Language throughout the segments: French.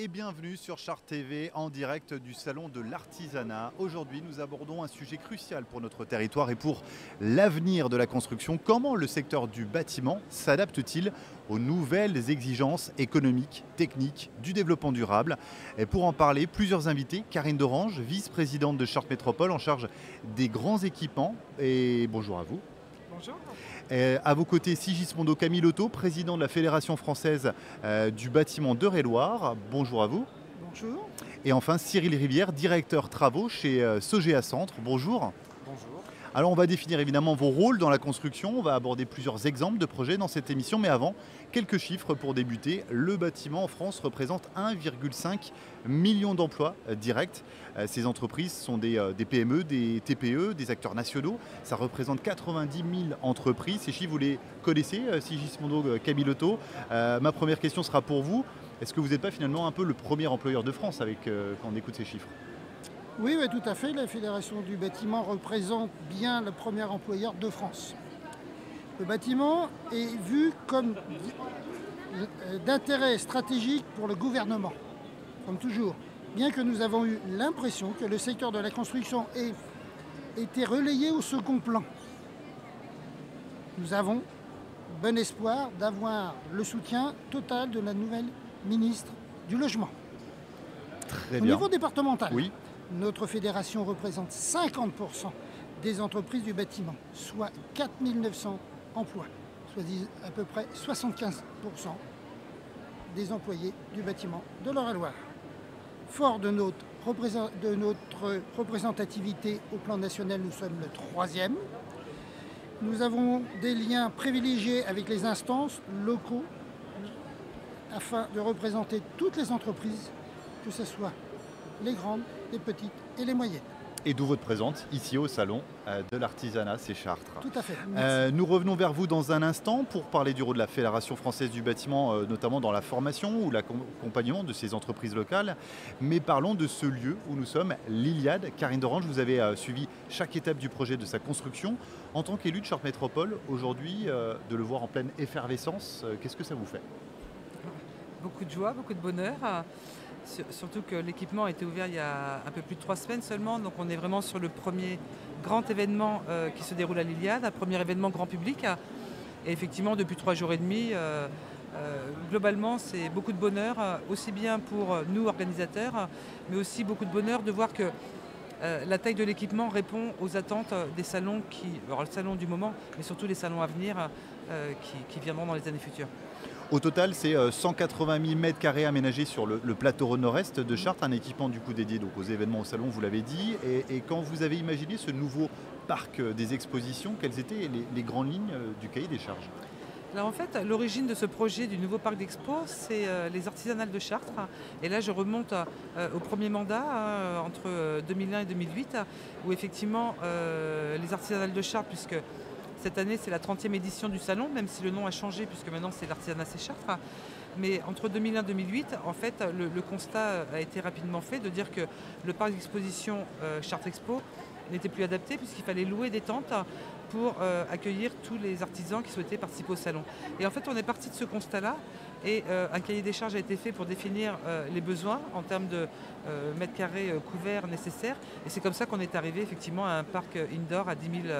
et bienvenue sur Chart TV en direct du Salon de l'Artisanat. Aujourd'hui, nous abordons un sujet crucial pour notre territoire et pour l'avenir de la construction. Comment le secteur du bâtiment s'adapte-t-il aux nouvelles exigences économiques, techniques, du développement durable? Et pour en parler, plusieurs invités. Karine Dorange, vice-présidente de Chart Métropole en charge des grands équipements. Et bonjour à vous. Bonjour. Euh, à vos côtés, Sigismondo Camilotto, président de la Fédération française euh, du bâtiment de Réloir. Bonjour à vous. Bonjour. Et enfin, Cyril Rivière, directeur travaux chez euh, Sogea Centre. Bonjour. Alors on va définir évidemment vos rôles dans la construction, on va aborder plusieurs exemples de projets dans cette émission, mais avant, quelques chiffres pour débuter. Le bâtiment en France représente 1,5 million d'emplois euh, directs. Euh, ces entreprises sont des, euh, des, PME, des TPE, des acteurs nationaux. Ça représente 90 000 entreprises. Ces chiffres, vous les connaissez, Sigismondo Camilotto. ma première question sera pour vous. Est-ce que vous n'êtes pas finalement un peu le premier employeur de France avec, quand on écoute ces chiffres? Oui, oui, tout à fait. La Fédération du bâtiment représente bien le premier employeur de France. Le bâtiment est vu comme d'intérêt stratégique pour le gouvernement, comme toujours. Bien que nous avons eu l'impression que le secteur de la construction ait été relayé au second plan. Nous avons bon espoir d'avoir le soutien total de la nouvelle ministre du Logement. Très au bien. niveau départemental, Oui. Notre fédération représente 50% des entreprises du bâtiment, soit 4900 emplois, soit à peu près 75% des employés du bâtiment de l'Eure-et-Loire. Fort de notre représentativité au plan national, nous sommes le troisième. Nous avons des liens privilégiés avec les instances locaux afin de représenter toutes les entreprises, que ce soit les grandes, les petites et les moyennes. Et d'où votre présente ici au salon euh, de l'artisanat, c'est Chartres. Tout à fait. Euh, nous revenons vers vous dans un instant pour parler du rôle de la Fédération française du bâtiment, euh, notamment dans la formation ou l'accompagnement de ces entreprises locales. Mais parlons de ce lieu où nous sommes, l'Iliade. Karine Dorange, vous avez euh, suivi chaque étape du projet de sa construction. En tant qu'élu de Chartres Métropole, aujourd'hui, euh, de le voir en pleine effervescence, euh, qu'est-ce que ça vous fait? Beaucoup de joie, beaucoup de bonheur. Surtout que l'équipement a été ouvert il y a un peu plus de trois semaines seulement, donc on est vraiment sur le premier grand événement euh, qui se déroule à l'Iliade, un premier événement grand public. Et effectivement, depuis trois jours et demi, euh, euh, globalement, c'est beaucoup de bonheur, aussi bien pour nous organisateurs, mais aussi beaucoup de bonheur de voir que la taille de l'équipement répond aux attentes des salons, qui, alors le salon du moment, mais surtout les salons à venir qui viendront dans les années futures. Au total, c'est 180 000 mètres carrés aménagés sur le, plateau nord-est de Chartres, un équipement du coup dédié aux événements au salon, vous l'avez dit. Et, quand vous avez imaginé ce nouveau parc des expositions, quelles étaient les, grandes lignes du cahier des charges? Alors en fait, l'origine de ce projet du nouveau parc d'expo, c'est euh, les artisanales de Chartres. Et là, je remonte euh, au premier mandat, euh, entre 2001 et 2008, où effectivement, euh, les artisanales de Chartres, puisque cette année, c'est la 30e édition du salon, même si le nom a changé, puisque maintenant, c'est l'artisanat c'est Chartres. Mais entre 2001 et 2008, en fait, le, constat a été rapidement fait de dire que le parc d'exposition Chartres Expo n'était plus adapté, puisqu'il fallait louer des tentes pour euh, accueillir tous les artisans qui souhaitaient participer au salon. Et en fait, on est parti de ce constat-là et euh, un cahier des charges a été fait pour définir euh, les besoins en termes de mètres carrés couverts nécessaires. Et c'est comme ça qu'on est arrivé effectivement à un parc indoor à 10 000,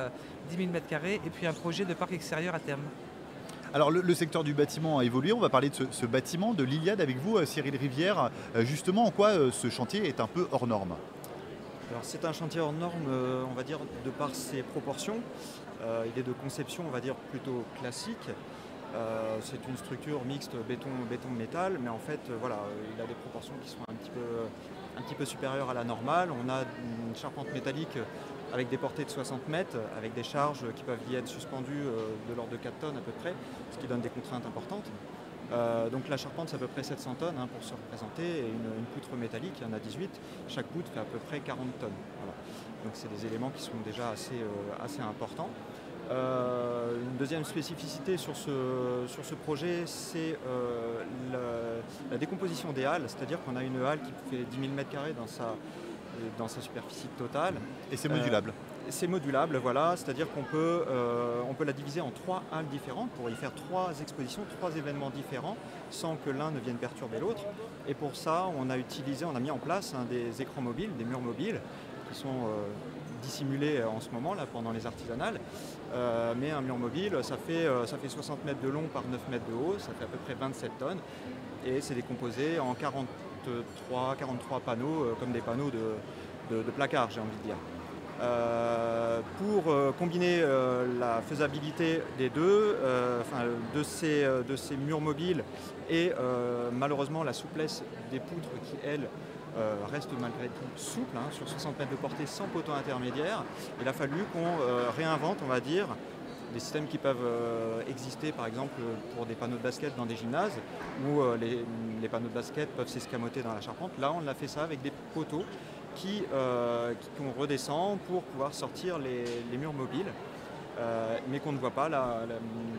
10 000 mètres carrés et puis un projet de parc extérieur à terme. Alors le, le, secteur du bâtiment a évolué, on va parler de ce, ce bâtiment, de l'Iliade avec vous, Cyril Rivière. justement, en quoi ce chantier est un peu hors norme? Alors c'est un chantier hors norme, euh, on va dire, de par ses proportions. Euh, il est de conception, on va dire, plutôt classique. Euh, c'est une structure mixte béton-métal, mais en fait, voilà, il a des proportions qui sont un petit, peu, supérieures à la normale. On a une charpente métallique avec des portées de 60 mètres, avec des charges qui peuvent y être suspendues de l'ordre de 4 tonnes à peu près, ce qui donne des contraintes importantes. Euh, donc la charpente c'est à peu près 700 tonnes hein, pour se représenter et une, poutre métallique, il y en a 18, chaque poutre fait à peu près 40 tonnes. Donc c'est des éléments qui sont déjà euh, assez importants. Euh, une deuxième spécificité sur ce, sur ce projet, c'est la, la, décomposition des halles, c'est-à-dire qu'on a une halle qui fait 10 000 m2 dans sa, dans sa superficie totale. Et c'est modulable C'est modulable, voilà, c'est-à-dire qu'on peut, euh, on peut la diviser en trois halles différentes pour y faire trois expositions, trois événements différents, sans que l'un ne vienne perturber l'autre. Et pour ça, on a utilisé, on a mis en place hein, des écrans mobiles, des murs mobiles, qui sont euh, dissimulés en ce moment là pendant les artisanales. Euh, mais un mur mobile, ça fait, ça fait 60 mètres de long par 9 mètres de haut, ça fait à peu près 27 tonnes, et c'est décomposé en 43, 43 panneaux, comme des panneaux de, de, placard, j'ai envie de dire. Euh, pour euh, combiner euh, la faisabilité des deux, de, ces, de ces murs mobiles et malheureusement la souplesse des poutres qui, elles, restent malgré tout souples, hein, sur 60 mètres de portée sans poteau intermédiaire. Il a fallu qu'on réinvente, on va dire, des systèmes qui peuvent exister par exemple pour des panneaux de basket dans des gymnases où les, panneaux de basket peuvent s'escamoter dans la charpente. Là on a fait ça avec des poteaux qui, euh, qu'on redescend pour pouvoir sortir les, murs mobiles. Euh, mais qu'on ne voit pas là,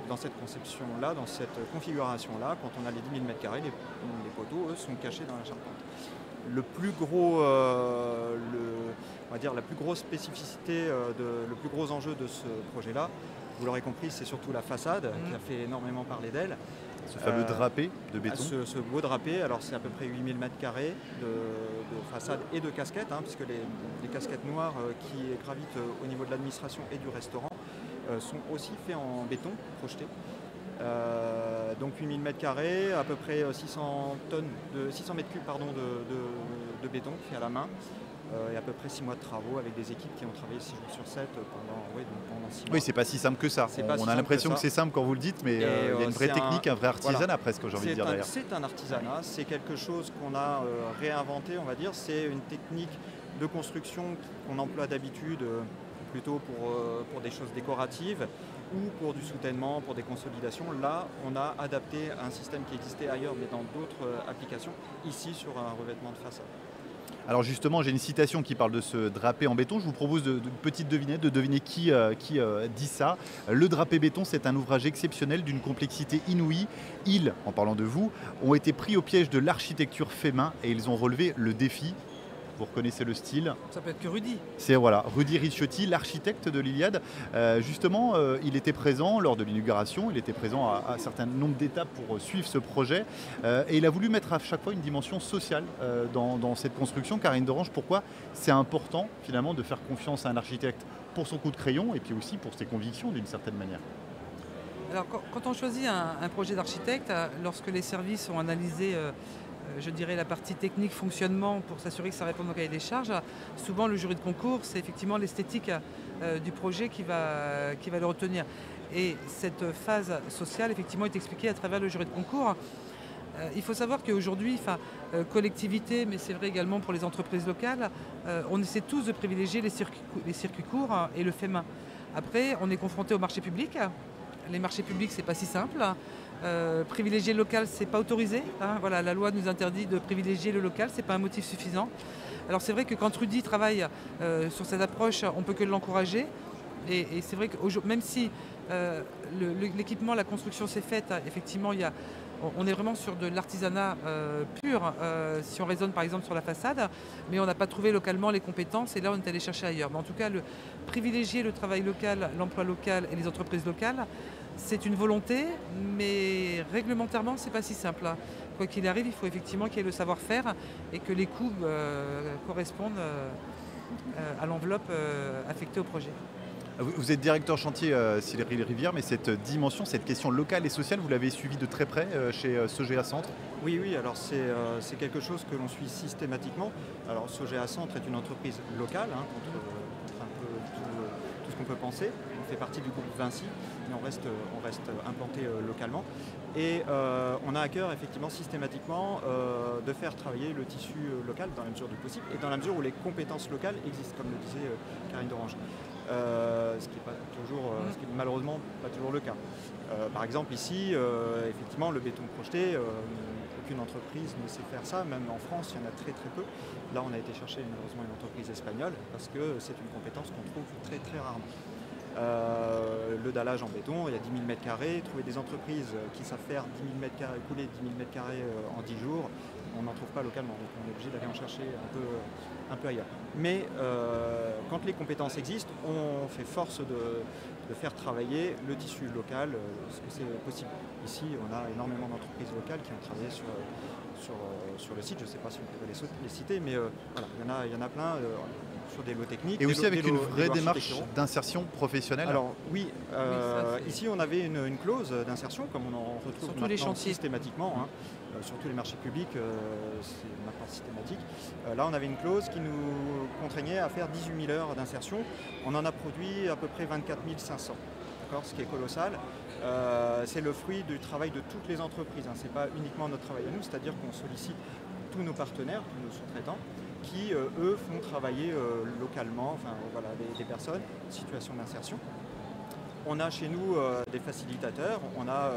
dans cette conception-là, dans cette configuration-là, quand on a les 10 000 m2, les, les, poteaux, eux, sont cachés dans la charpente. Le plus gros, euh, on va dire, la plus grosse spécificité, de, le plus gros enjeu de ce projet-là, vous l'aurez compris, c'est surtout la façade, qui a fait énormément parler d'elle. Ce fameux drapé de béton ce, beau drapé, alors c'est à peu près 8000 m2 de, de façade et de casquettes, hein, puisque les, casquettes noires euh, qui gravitent euh, au niveau de l'administration et du restaurant euh, sont aussi faits en béton projeté. Donc 8000 m2, à peu près 600 tonnes de 600 m3 pardon, de, de béton fait à la main. Euh, et à peu près 6 mois de travaux avec des équipes qui ont travaillé 6 jours sur 7 pendant, oui, pendant 6 mois. Oui, c'est pas si simple que ça. On, a l'impression que, c'est simple quand vous le dites, mais euh, il y a une vraie technique, un, vrai artisanat presque, j'ai envie de dire d'ailleurs. C'est un artisanat, c'est quelque chose qu'on a euh, réinventé, on va dire. C'est une technique de construction qu'on emploie d'habitude plutôt pour, pour des choses décoratives ou pour du soutènement, pour des consolidations. Là, on a adapté un système qui existait ailleurs, mais dans d'autres applications, ici sur un revêtement de façade. Alors justement, j'ai une citation qui parle de ce drapé en béton. Je vous propose de, de petite devinette, de deviner qui, euh, qui euh, dit ça. Le drapé béton, c'est un ouvrage exceptionnel d'une complexité inouïe. Ils, en parlant de vous, ont été pris au piège de l'architecture fait main et ils ont relevé le défi vous reconnaissez le style. Ça peut être que Rudy. C'est voilà, Rudy Ricciotti, l'architecte de l'Iliade. Euh, justement, euh, il était présent lors de l'inauguration, il était présent à, un certain nombre d'étapes pour suivre ce projet. Euh, et il a voulu mettre à chaque fois une dimension sociale dans, cette construction. Karine Dorange, pourquoi c'est important finalement de faire confiance à un architecte pour son coup de crayon et puis aussi pour ses convictions d'une certaine manière? Alors, quand on choisit un, projet d'architecte, lorsque les services ont analysé euh, je dirais, la partie technique, fonctionnement, pour s'assurer que ça répond au cahier des charges. Souvent, le jury de concours, c'est effectivement l'esthétique euh, du projet qui va, le retenir. Et cette phase sociale, effectivement, est expliquée à travers le jury de concours. Euh, il faut savoir qu'aujourd'hui, collectivité, mais c'est vrai également pour les entreprises locales, on essaie tous de privilégier les circuits, les circuits courts hein, et le fait main. Après, on est confronté au marché public. Les marchés publics, c'est pas si simple. Euh, privilégier le local, c'est pas autorisé. Hein. voilà, la loi nous interdit de privilégier le local, c'est pas un motif suffisant. Alors c'est vrai que quand Rudy travaille euh, sur cette approche, on peut que l'encourager. Et, c'est vrai que même si euh, l'équipement, la construction s'est faite, effectivement, il y a, on est vraiment sur de l'artisanat pur, si on raisonne par exemple sur la façade, mais on n'a pas trouvé localement les compétences et là on est allé chercher ailleurs. Mais en tout cas, privilégier le travail local, l'emploi local et les entreprises locales, c'est une volonté, mais réglementairement, c'est pas si simple. Hein. Quoi qu'il arrive, il faut effectivement qu'il y ait le savoir-faire et que les coûts euh, correspondent euh, à l'enveloppe euh, affectée au projet. Vous êtes directeur chantier Sylvie Rivière, mais cette dimension, cette question locale et sociale, vous l'avez suivie de très près chez Sogea Centre? Oui, oui, alors c'est quelque chose que l'on suit systématiquement. Alors Sogea Centre est une entreprise locale, hein, contre, un peu tout, ce qu'on peut penser. On fait partie du groupe Vinci, mais on reste, implanté euh, localement. Et euh, on a à cœur effectivement systématiquement euh, de faire travailler le tissu local dans la mesure du possible et dans la mesure où les compétences locales existent, comme le disait Karine Dorange. Ce qui n'est pas toujours, qui malheureusement pas toujours le cas. par exemple ici, effectivement, le béton projeté, aucune entreprise ne sait faire ça, même en France, il y en a très très peu. Là, on a été chercher malheureusement une entreprise espagnole parce que c'est une compétence qu'on trouve très très rarement. Euh, le dallage en béton, il y a 10 000 m2, trouver des entreprises qui savent faire 10 000 m2, couler 10 000 m2 en 10 jours, on n'en trouve pas localement, donc on est obligé d'aller en chercher un peu, un peu ailleurs. Mais euh, quand les compétences existent, on fait force de, faire travailler le tissu local, euh, ce que c'est possible. Ici, on a énormément d'entreprises locales qui ont travaillé sur, sur, sur le site, je ne sais pas si on peut les, citer, mais voilà, il y, en a, il y en a plein sur des lots techniques. Et aussi avec une vraie démarche d'insertion professionnelle Alors oui, euh, ici on avait une, clause d'insertion comme on en retrouve tous les chantiers. systématiquement, hein. Euh, sur tous les marchés publics, euh, c'est maintenant systématique. là on avait une clause qui nous contraignait à faire 18 000 heures d'insertion. On en a produit à peu près 24 500 ce qui est colossal. c'est le fruit du travail de toutes les entreprises. Hein. Ce n'est pas uniquement notre travail à nous, c'est-à-dire qu'on sollicite tous nos partenaires, tous nos sous-traitants, qui, euh, eux, font travailler euh, localement enfin, voilà, des, personnes en situation d'insertion. On a chez nous euh, des facilitateurs, on a,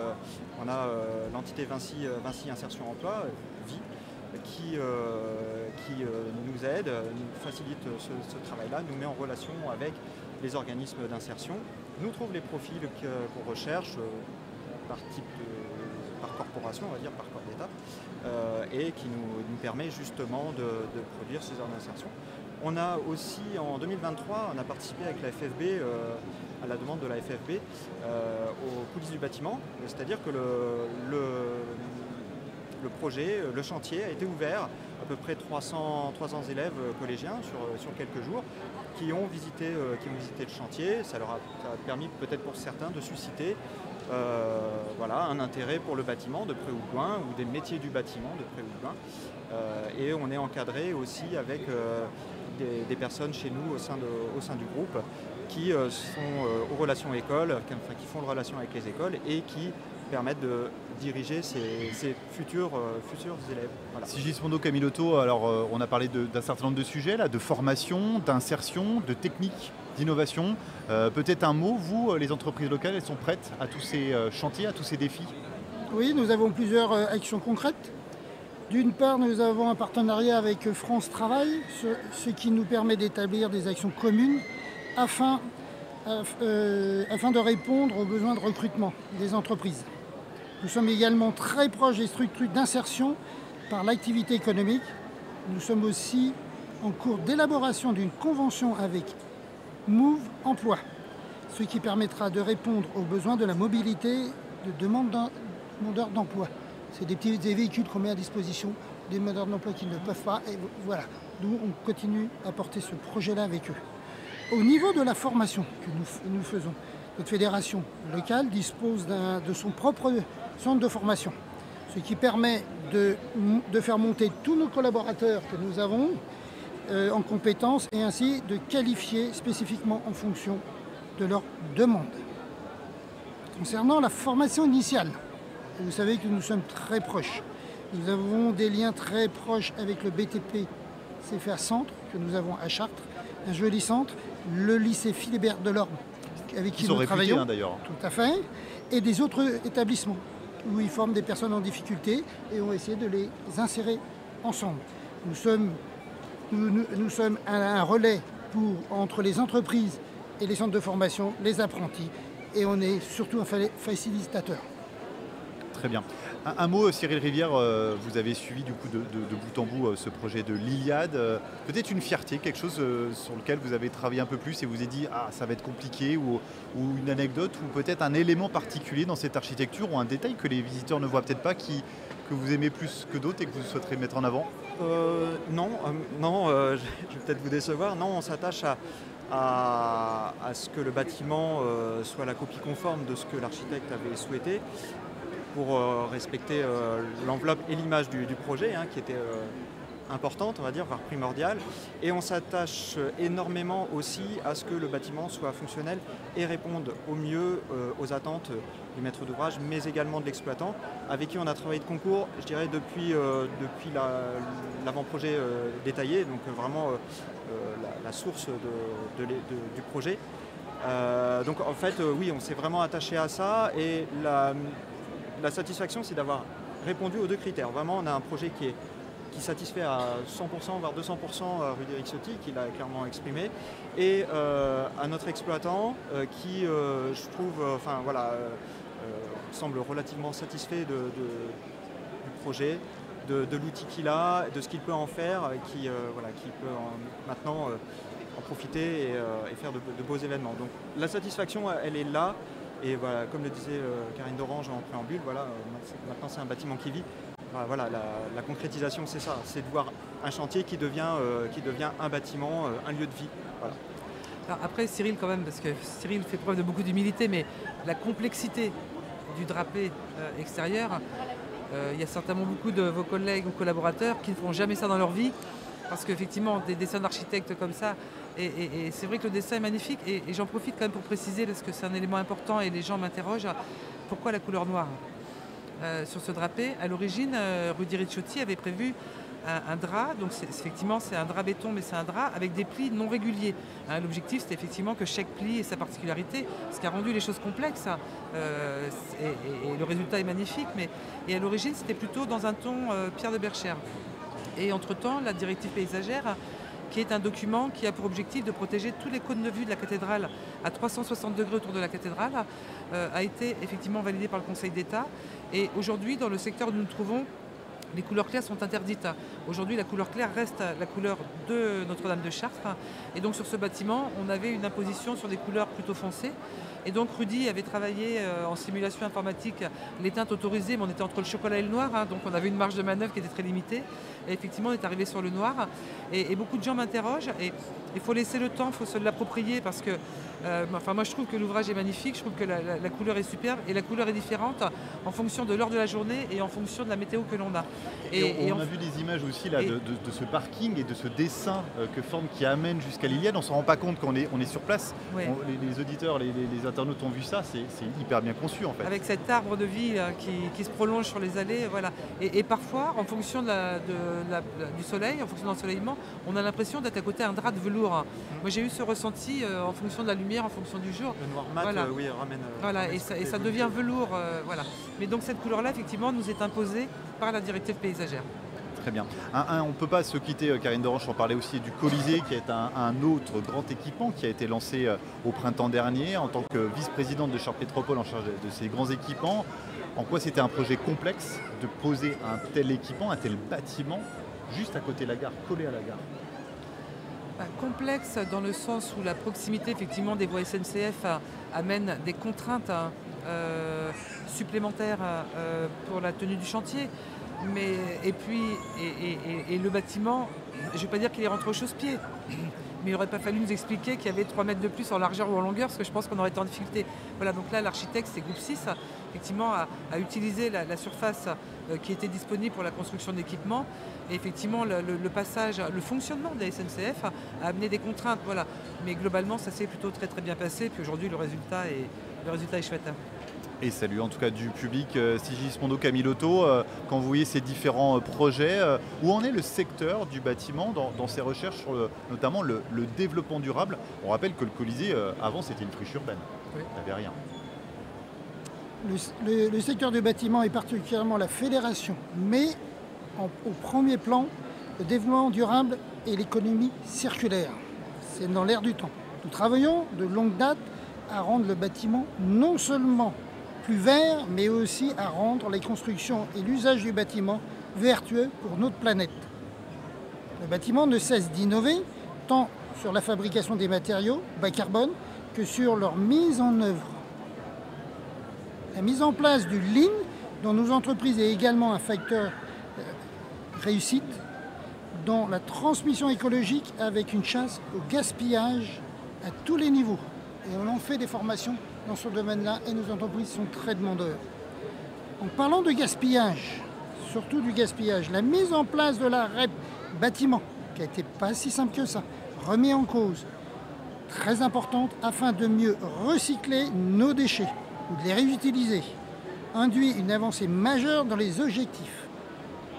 on a l'entité Vinci, Vinci Insertion Emploi, VI, qui, qui nous aide, nous facilite ce, travail-là, nous met en relation avec les organismes d'insertion, nous trouve les profils qu'on recherche par type par corporation, on va dire, par corps d'État. Euh, et qui nous, permet justement de, produire ces heures d'insertion. On a aussi en 2023, on a participé avec la FFB, euh, à la demande de la FFB, euh, aux coulisses du bâtiment, c'est-à-dire que le, projet, le chantier a été ouvert à peu près 300, 300 élèves collégiens sur, quelques jours qui ont, visité, qui ont visité le chantier. Ça leur a permis peut-être pour certains de susciter euh, un intérêt pour le bâtiment de près ou de loin, ou des métiers du bâtiment de près ou de loin. Euh, et on est encadré aussi avec euh, des, personnes chez nous au sein, au sein du groupe qui sont aux relations écoles, qui, font le relation avec les écoles et qui permettent de diriger ces, futurs, futurs élèves. Voilà. Sigismondo Camilotto, alors on a parlé d'un certain nombre de sujets, là, de formation, d'insertion, de technique d'innovation. Euh, peut-être un mot, vous, euh, les entreprises locales, elles sont prêtes à tous ces euh, chantiers, à tous ces défis? Oui, nous avons plusieurs actions concrètes. D'une part, nous avons un partenariat avec France Travail, ce, qui nous permet d'établir des actions communes afin, afin de répondre aux besoins de recrutement des entreprises. Nous sommes également très proches des structures d'insertion par l'activité économique. Nous sommes aussi en cours d'élaboration d'une convention avec Move Emploi, ce qui permettra de répondre aux besoins de la mobilité de demandeurs d'emploi. C'est des petits véhicules qu'on met à disposition des demandeurs d'emploi qui ne peuvent pas. Et voilà, nous on continue à porter ce projet-là avec eux. Au niveau de la formation que nous, faisons, notre fédération locale dispose de son propre centre de formation, ce qui permet de, de faire monter tous nos collaborateurs que nous avons euh, en compétences et ainsi de qualifier spécifiquement en fonction de leurs demandes. Concernant la formation initiale, vous savez que nous sommes très proches. Nous avons des liens très proches avec le BTP CFA Centre que nous avons à Chartres, un joli centre, le lycée Philibert Delorme avec qui nous travaillons. Hein, d'ailleurs. Tout à fait. Et des autres établissements où ils forment des personnes en difficulté et on essaie de les insérer ensemble. Nous sommes nous, sommes un, relais pour, entre les entreprises et les centres de formation, les apprentis, et on est surtout un facilitateur. Très bien. Un, mot, Cyril Rivière, euh, vous avez suivi du coup de, bout en bout euh, ce projet de l'Iliade. Euh, peut-être une fierté, quelque chose sur lequel vous avez travaillé un peu plus et vous avez dit ah ça va être compliqué ou, une anecdote ou peut-être un élément particulier dans cette architecture ou un détail que les visiteurs ne voient peut-être pas qui, que vous aimez plus que d'autres et que vous souhaiterez mettre en avant? Non, non, je vais peut-être vous décevoir. Non, on s'attache à, à, ce que le bâtiment soit la copie conforme de ce que l'architecte avait souhaité pour euh, respecter euh, l'enveloppe et l'image du, projet, hein, qui était euh, importante, on va dire, voire primordiale. Et on s'attache énormément aussi à ce que le bâtiment soit fonctionnel et réponde au mieux aux attentes du maître d'ouvrage, mais également de l'exploitant, avec qui on a travaillé de concours, je dirais, depuis, depuis l'avant-projet détaillé, donc vraiment la, source du projet. donc en fait, oui, on s'est vraiment attaché à ça et la satisfaction, c'est d'avoir répondu aux deux critères. Vraiment, on a un projet qui, est, satisfait à 100%, voire 200% euh, Rudy Rixotti, qui l'a clairement exprimé, et euh, à notre exploitant euh, qui, je trouve, enfin voilà, semble relativement satisfait du projet. de, l'outil qu'il a, de ce qu'il peut en faire, qui, voilà, qui peut maintenant en profiter et, faire de, beaux événements. Donc la satisfaction, elle est là. Et voilà, comme le disait Karine Dorange en préambule, voilà, maintenant c'est un bâtiment qui vit. Voilà, la, concrétisation, c'est ça, c'est de voir un chantier qui devient, qui devient un bâtiment, un lieu de vie. Après, Cyril, quand même, parce que Cyril fait preuve de beaucoup d'humilité, mais la complexité du drapé euh, extérieur, euh, il y a certainement beaucoup de vos collègues ou collaborateurs qui ne feront jamais ça dans leur vie, parce qu'effectivement, des dessins d'architectes comme ça, et, c'est vrai que le dessin est magnifique, et, j'en profite quand même pour préciser, parce que c'est un élément important, et les gens m'interrogent, pourquoi la couleur noire euh, sur ce drapé? À l'origine, Rudy Ricciotti avait prévu un, drap. Donc effectivement, c'est un drap béton, mais c'est un drap avec des plis non réguliers. Hein, l'objectif, c'est effectivement que chaque pli ait sa particularité, ce qui a rendu les choses complexes. Hein. Euh, et, le résultat est magnifique. Mais, et à l'origine, c'était plutôt dans un ton euh, Pierre de Berchère. Et entre-temps, la directive paysagère qui est un document qui a pour objectif de protéger tous les cônes de vue de la cathédrale à 360 degrés autour de la cathédrale, euh, a été effectivement validé par le Conseil d'État. Et aujourd'hui, dans le secteur où nous nous trouvons, les couleurs claires sont interdites. Aujourd'hui, la couleur claire reste la couleur de Notre-Dame de Chartres. Et donc sur ce bâtiment, on avait une imposition sur des couleurs plutôt foncées. Et donc Rudy avait travaillé euh, en simulation informatique les teintes autorisées, mais on était entre le chocolat et le noir, hein. donc on avait une marge de manœuvre qui était très limitée. Et effectivement, on est arrivé sur le noir. Et, beaucoup de gens m'interrogent. Et il faut laisser le temps, il faut se l'approprier parce que euh, enfin, moi, je trouve que l'ouvrage est magnifique, je trouve que la, couleur est superbe et la couleur est différente en fonction de l'heure de la journée et en fonction de la météo que l'on a. Et, on, a vu des images aussi là, de, ce parking et de ce dessin euh, que forme qui amène jusqu'à l'Iliade. On ne s'en rend pas compte quand on est, on est sur place. les, auditeurs, les, internautes ont vu ça, c'est hyper bien conçu en fait. Avec cet arbre de vie qui, se prolonge sur les allées, voilà. Et, parfois, en fonction de du soleil, en fonction de l'ensoleillement, on a l'impression d'être à côté d'un drap de velours. Mmh. Moi, j'ai eu ce ressenti euh, en fonction de la lumière en fonction du jour. Le noir mat, euh, oui, ramène. Euh, voilà, et ça, devient velours. Euh, voilà. Mais donc cette couleur-là, effectivement, nous est imposée par la directive paysagère. Très bien. on ne peut pas se quitter, Karine Dorange, on parlait aussi du Colisée, qui est un, autre grand équipement qui a été lancé au printemps dernier en tant que vice-présidente de Chartres Métropole en charge de ces grands équipements. En quoi c'était un projet complexe de poser un tel équipement, un tel bâtiment juste à côté de la gare, collé à la gare? Complexe dans le sens où la proximité effectivement des voies SNCF amène des contraintes hein, euh, supplémentaires euh, pour la tenue du chantier. Mais, et puis, et, le bâtiment, je ne vais pas dire qu'il est rentré au chausse-pied, mais il n'aurait pas fallu nous expliquer qu'il y avait 3 mètres de plus en largeur ou en longueur, parce que je pense qu'on aurait été en difficulté. Voilà, donc là, l'architecte, c'est Groupe 6, effectivement, a, utilisé la, surface euh, qui était disponible pour la construction d'équipements. Et effectivement, le, passage, le fonctionnement de la SNCF a, amené des contraintes. Voilà. Mais globalement, ça s'est plutôt très très bien passé. Puis aujourd'hui, le résultat est, le résultat est chouette. Et salut en tout cas du public euh, Sigismondo Camilotto, euh, quand vous voyez ces différents projets, où en est le secteur du bâtiment dans, ses recherches sur notamment le, développement durable? On rappelle que le Colisée, avant, c'était une friche urbaine. Il n'y avait rien le, secteur du bâtiment et particulièrement la fédération met au premier plan le développement durable et l'économie circulaire. C'est dans l'air du temps. Nous travaillons de longue date à rendre le bâtiment non seulement plus vert, mais aussi à rendre les constructions et l'usage du bâtiment vertueux pour notre planète. Le bâtiment ne cesse d'innover, tant sur la fabrication des matériaux bas carbone que sur leur mise en œuvre la mise en place du Lean, dans nos entreprises, est également un facteur euh, réussite dans la transmission écologique avec une chasse au gaspillage à tous les niveaux. Et on en fait des formations dans ce domaine-là et nos entreprises sont très demandeurs. En parlant de gaspillage, surtout du gaspillage, la mise en place de la REP bâtiment, qui a été pas si simple que ça, remet en cause, très importante afin de mieux recycler nos déchets de les réutiliser induit une avancée majeure dans les objectifs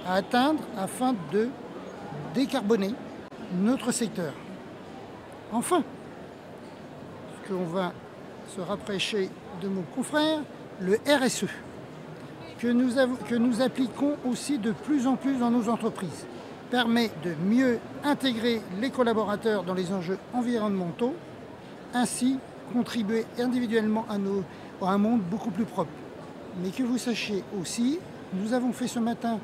à atteindre afin de décarboner notre secteur. Enfin, ce qu'on va se rapprocher de mon confrère, le RSE, que nous, que nous appliquons aussi de plus en plus dans nos entreprises, permet de mieux intégrer les collaborateurs dans les enjeux environnementaux, ainsi contribuer individuellement à nos un monde beaucoup plus propre. Mais que vous sachiez aussi, nous avons fait ce matin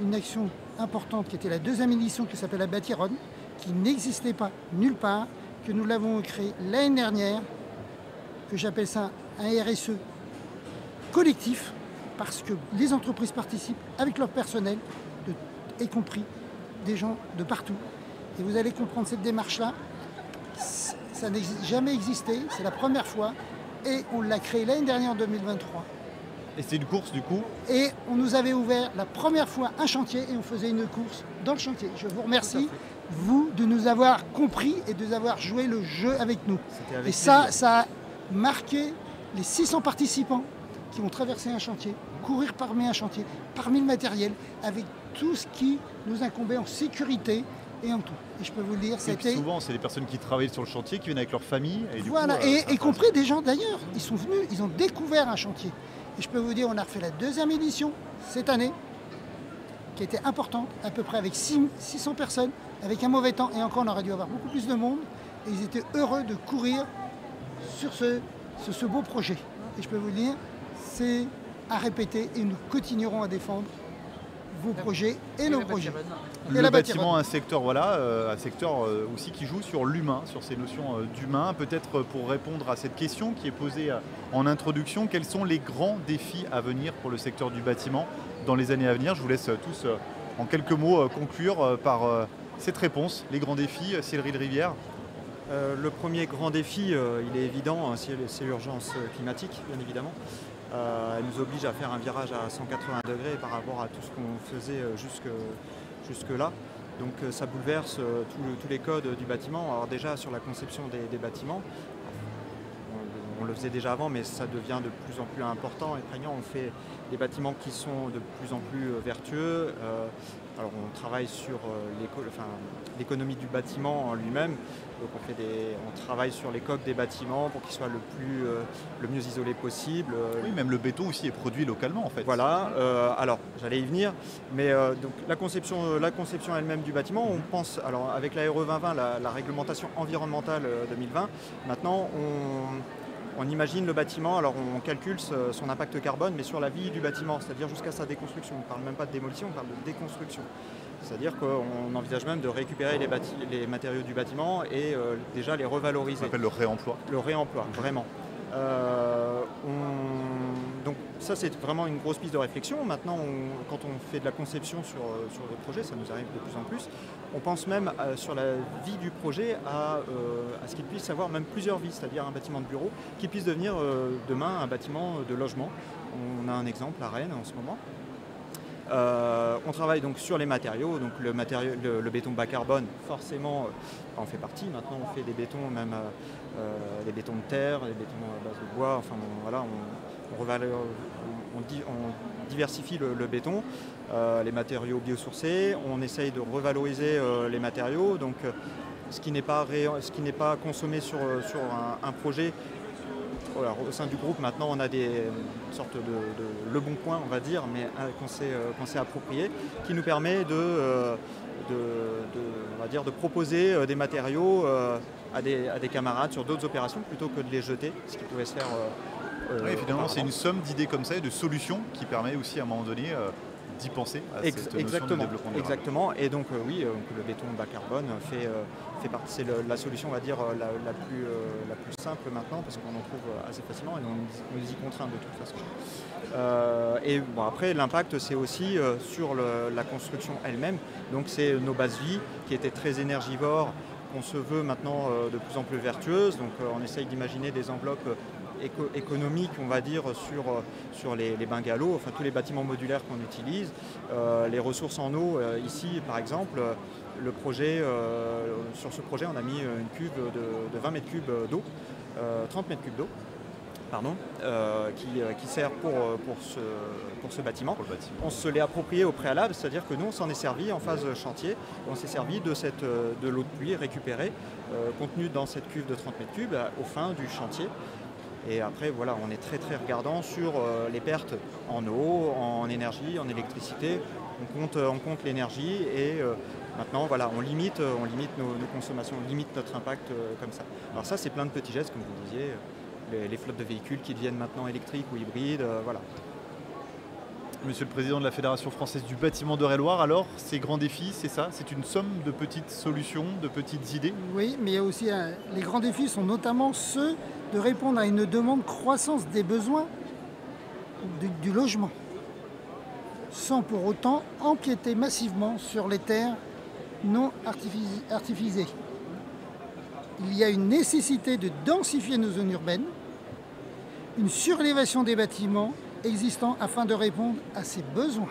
une action importante qui était la deuxième édition qui s'appelle la Bâtironne, qui n'existait pas nulle part, que nous l'avons créée l'année dernière, que j'appelle ça un RSE collectif, parce que les entreprises participent avec leur personnel, y compris des gens de partout. Et vous allez comprendre cette démarche-là, ça n'a jamais existé, c'est la première fois, et on l'a créée l'année dernière en 2023. Et c'est une course du coup Et on nous avait ouvert la première fois un chantier et on faisait une course dans le chantier. Je vous remercie, vous, de nous avoir compris et de nous avoir joué le jeu avec nous. et ça, ça a marqué les 600 participants qui ont traversé un chantier, courir parmi un chantier, parmi le matériel, avec tout ce qui nous incombait en sécurité et en tout. Et je peux vous le dire, c'était. Souvent, c'est des personnes qui travaillent sur le chantier, qui viennent avec leur famille. Et voilà, euh, et y compris des gens d'ailleurs. Ils sont venus, ils ont découvert un chantier. Et je peux vous dire, on a refait la deuxième édition cette année, qui était importante, à peu près avec 600 personnes, avec un mauvais temps, et encore on aurait dû avoir beaucoup plus de monde. Et ils étaient heureux de courir sur ce, ce beau projet. Et je peux vous dire, c'est à répéter et nous continuerons à défendre vos projets et, nos projets. le bâtiment, un secteur, voilà, euh, un secteur euh, aussi qui joue sur l'humain, sur ces notions euh, d'humain. Peut-être pour répondre à cette question qui est posée en introduction, quels sont les grands défis à venir pour le secteur du bâtiment dans les années à venir? Je vous laisse tous en quelques mots conclure par cette réponse. Les grands défis, Céleri de Rivière le premier grand défi, il est évident, hein, c'est l'urgence climatique, bien évidemment. Euh, elle nous oblige à faire un virage à 180 degrés par rapport à tout ce qu'on faisait euh, jusque, jusque là. Donc euh, ça bouleverse tous les codes du bâtiment. Alors déjà sur la conception des, bâtiments, on, le faisait déjà avant, mais ça devient de plus en plus important et prégnant. On fait des bâtiments qui sont de plus en plus vertueux. Alors on travaille sur l'économie du bâtiment en lui-même, donc on, fait des, on travaille sur les coques des bâtiments pour qu'ils soient le, plus, euh, le mieux isolés possible. Oui, même le béton aussi est produit localement en fait. Voilà, euh, alors j'allais y venir, mais euh, donc, la conception, la conception elle-même du bâtiment, on pense, alors avec la RE 2020, la, réglementation environnementale 2020, maintenant on, on imagine le bâtiment, alors on calcule son impact carbone, mais sur la vie du bâtiment, c'est-à-dire jusqu'à sa déconstruction. On ne parle même pas de démolition, on parle de déconstruction. C'est-à-dire qu'on envisage même de récupérer les, matériaux du bâtiment et euh, déjà les revaloriser. Ça s'appelle le réemploi. Le réemploi, vraiment. Euh, ça c'est vraiment une grosse piste de réflexion. Maintenant, quand on fait de la conception sur, sur des projets, ça nous arrive de plus en plus, on pense même euh, sur la vie du projet à, ce qu'il puisse avoir même plusieurs vies, c'est-à-dire un bâtiment de bureau qui puisse devenir demain un bâtiment de logement. On a un exemple à Rennes en ce moment. Euh, on travaille donc sur les matériaux, donc le, le, béton bas carbone, forcément, euh, en fait partie. Maintenant, on fait des bétons, même euh, des bétons de terre, des bétons à base de bois. Enfin, voilà, on, diversifie le, béton, les matériaux biosourcés. On essaye de revaloriser les matériaux. Donc, ce qui n'est pas, consommé sur, un projet au sein du groupe, maintenant, on a des sortes de, le bon point, on va dire, mais euh, euh, qu'on s'est approprié, qui nous permet de, euh, on de proposer des matériaux à, des, camarades sur d'autres opérations plutôt que de les jeter, ce qui pouvait se faire. Oui, finalement, c'est une somme d'idées comme ça et de solutions qui permet aussi à un moment donné d'y penser à cette exactement, de développement Exactement, et donc oui, le béton bas carbone fait, c'est la solution, on va dire, la, plus, euh, la plus simple maintenant, parce qu'on en trouve assez facilement et on, nous y contraint de toute façon. Euh, et bon, après, l'impact, c'est aussi euh, sur la construction elle-même. Donc, c'est nos bases vie qui étaient très énergivores, qu'on se veut maintenant de plus en plus vertueuses. Donc, on essaye d'imaginer des enveloppes économiques, on va dire, sur, les, bungalows, enfin tous les bâtiments modulaires qu'on utilise. les ressources en eau, ici par exemple, le projet, euh, sur ce projet, on a mis une cuve de, 20 mètres cubes d'eau, 30 euh, mètres cubes d'eau, pardon, euh, qui, sert pour, pour, ce, pour ce bâtiment. On se l'est approprié au préalable, c'est-à-dire que nous, on s'en est servi en phase chantier. On s'est servi de, cette, de l'eau de pluie récupérée, contenue dans cette cuve de 30 mètres cubes, au fin du chantier. Et après, voilà, on est très très regardant sur les pertes en eau, en énergie, en électricité. On compte, on compte l'énergie et Maintenant, voilà, on limite, euh, on limite nos, consommations, on limite notre impact euh, comme ça. Alors ça, c'est plein de petits gestes, comme vous disiez, les, flottes de véhicules qui deviennent maintenant électriques ou hybrides, euh, voilà. Monsieur le Président de la Fédération française du bâtiment de loire alors, ces grands défis, c'est ça? C'est une somme de petites solutions, de petites idées? Oui, mais il y a aussi les grands défis sont notamment ceux de répondre à une demande croissance des besoins du, logement, sans pour autant empiéter massivement sur les terres non artificialisées. Il y a une nécessité de densifier nos zones urbaines, une surélévation des bâtiments existants afin de répondre à ces besoins.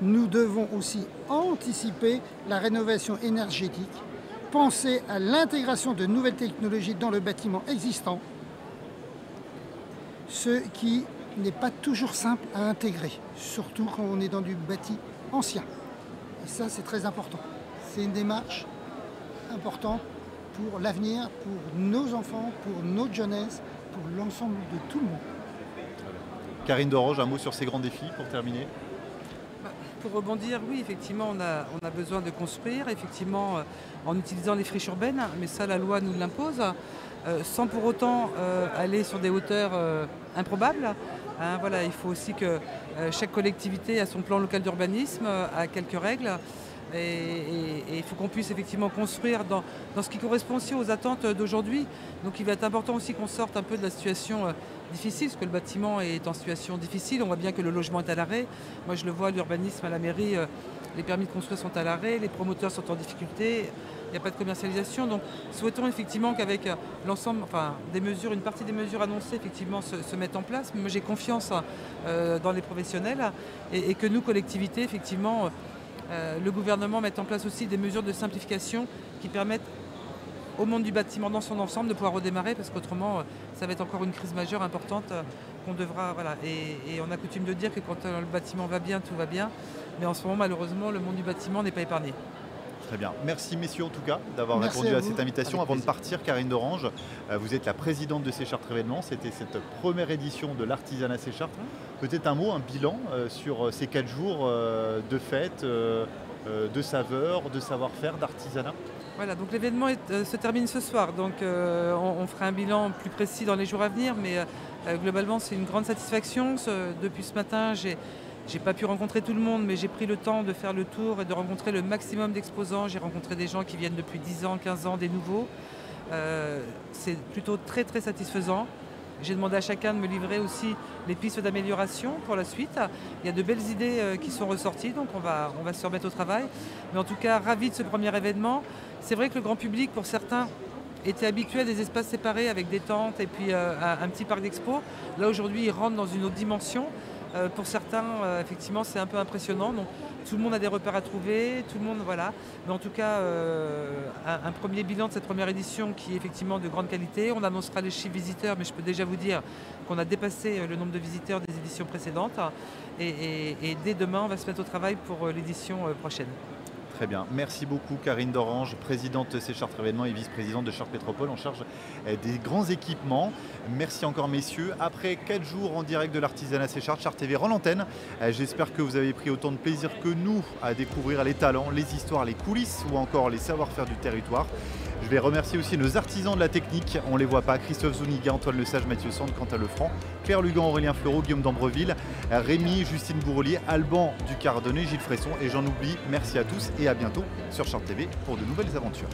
Nous devons aussi anticiper la rénovation énergétique, penser à l'intégration de nouvelles technologies dans le bâtiment existant, ce qui n'est pas toujours simple à intégrer, surtout quand on est dans du bâti ancien. Et ça, c'est très important. C'est une démarche importante pour l'avenir, pour nos enfants, pour notre jeunesse, pour l'ensemble de tout le monde. Karine Dorange, un mot sur ces grands défis pour terminer bah, pour rebondir, oui, effectivement, on a, on a besoin de construire, effectivement, euh, en utilisant les friches urbaines, mais ça, la loi nous l'impose, euh, sans pour autant euh, aller sur des hauteurs improbables. Hein, voilà, il faut aussi que chaque collectivité a son plan local d'urbanisme, a quelques règles. Et, il faut qu'on puisse effectivement construire dans, ce qui correspond aussi aux attentes d'aujourd'hui. Donc il va être important aussi qu'on sorte un peu de la situation euh, difficile, parce que le bâtiment est en situation difficile. On voit bien que le logement est à l'arrêt. Moi je le vois, l'urbanisme à la mairie, euh, les permis de construire sont à l'arrêt, les promoteurs sont en difficulté, il n'y a pas de commercialisation. Donc souhaitons effectivement qu'avec euh, l'ensemble, enfin des mesures, une partie des mesures annoncées effectivement se, mettent en place. Mais moi j'ai confiance dans les professionnels et, et, que nous, collectivités, effectivement, euh, le gouvernement met en place aussi des mesures de simplification qui permettent au monde du bâtiment dans son ensemble de pouvoir redémarrer parce qu'autrement euh, ça va être encore une crise majeure importante euh, qu'on devra voilà et, on a coutume de dire que quand le bâtiment va bien tout va bien mais en ce moment malheureusement le monde du bâtiment n'est pas épargné. Très bien. Merci messieurs en tout cas d'avoir répondu à, cette invitation. Avant de partir, Karine d'Orange, euh, vous êtes la présidente de Séchartres Événements. C'était cette première édition de l'artisanat Séchartres. Peut-être un mot, un bilan euh, sur euh, ces quatre jours de fête, de saveurs, de savoir-faire, d'artisanat voilà, donc l'événement se termine ce soir, donc on, fera un bilan plus précis dans les jours à venir, mais globalement c'est une grande satisfaction. depuis ce matin, j'ai j'ai pas pu rencontrer tout le monde, mais j'ai pris le temps de faire le tour et de rencontrer le maximum d'exposants. J'ai rencontré des gens qui viennent depuis 10 ans, 15 ans, des nouveaux. Euh, c'est plutôt très très satisfaisant. J'ai demandé à chacun de me livrer aussi les pistes d'amélioration pour la suite. Il y a de belles idées euh, qui sont ressorties, donc on va, on va se remettre au travail. Mais en tout cas, ravi de ce premier événement. C'est vrai que le grand public, pour certains, était habitué à des espaces séparés avec des tentes et puis euh, un petit parc d'expo. Là aujourd'hui, ils rentrent dans une autre dimension. Euh, pour certains, euh, effectivement, c'est un peu impressionnant. Donc, tout le monde a des repères à trouver, tout le monde, voilà. Mais en tout cas, euh, un, premier bilan de cette première édition qui est effectivement de grande qualité. On annoncera les chiffres visiteurs, mais je peux déjà vous dire qu'on a dépassé le nombre de visiteurs des éditions précédentes. et dès demain, on va se mettre au travail pour l'édition prochaine. Très bien. Merci beaucoup Karine Dorange, présidente de ces Chartres événements et vice-présidente de Chartres Métropole en charge euh, des grands équipements. Merci encore messieurs. Après 4 jours en direct de l'artisanat C Chartres, Chartres TV rend l'antenne. Euh, j'espère que vous avez pris autant de plaisir que nous à découvrir les talents, les histoires, les coulisses ou encore les savoir-faire du territoire. Je vais remercier aussi nos artisans de la technique. On ne les voit pas. Christophe Zuniga, Antoine Lesage, Mathieu Sand, Quentin Lefranc, Claire Lugan, Aurélien Fleureau, Guillaume d'Ambreville, Rémi, Justine Bourrelier, Alban Ducardonnet, Gilles Fresson et j'en oublie. Merci à tous et à bientôt sur Charte TV pour de nouvelles aventures.